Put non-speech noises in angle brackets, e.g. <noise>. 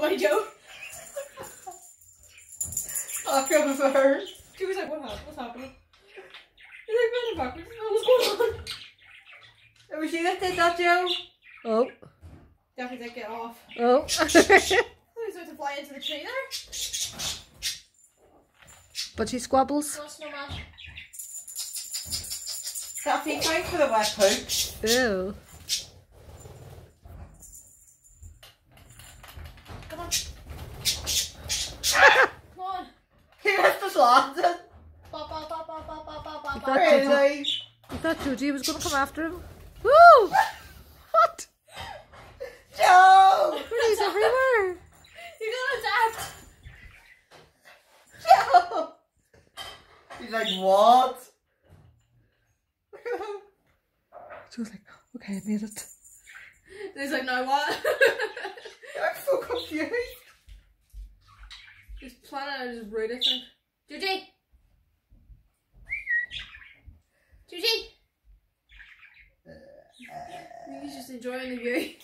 Oh my Joe. I feel for her. She was like, what happened? What's happening? He's like, running backwards. What's going on? Oh. Oh. <laughs> It was you that did that, Joe. Oh, Definitely did get off. oh. Oh, he's about to fly into the tree there. but she squabbles. Oh, snowman. Daffi, thanks for the wet poop. Ew. Is bop. that- Really? I thought Georgie was going to come after him. Woo! What? Joe! He's everywhere. <laughs> You got attacked. Joe! He's like, what? She was like, okay, I made it. He's like, no, what? <laughs> I'm so confused. He's planning out his route, I think. Judy! Judy! I think he's just enjoying the view.